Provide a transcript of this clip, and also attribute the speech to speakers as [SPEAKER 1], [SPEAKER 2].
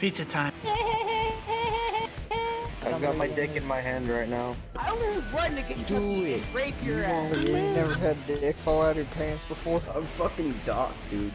[SPEAKER 1] Pizza time.
[SPEAKER 2] I've got my dick in my hand right now.
[SPEAKER 3] I only run to get
[SPEAKER 4] Do
[SPEAKER 3] it. rape your
[SPEAKER 4] You
[SPEAKER 3] ass.
[SPEAKER 4] never had dick fall out of your pants before?
[SPEAKER 2] I'm fucking Doc, dude.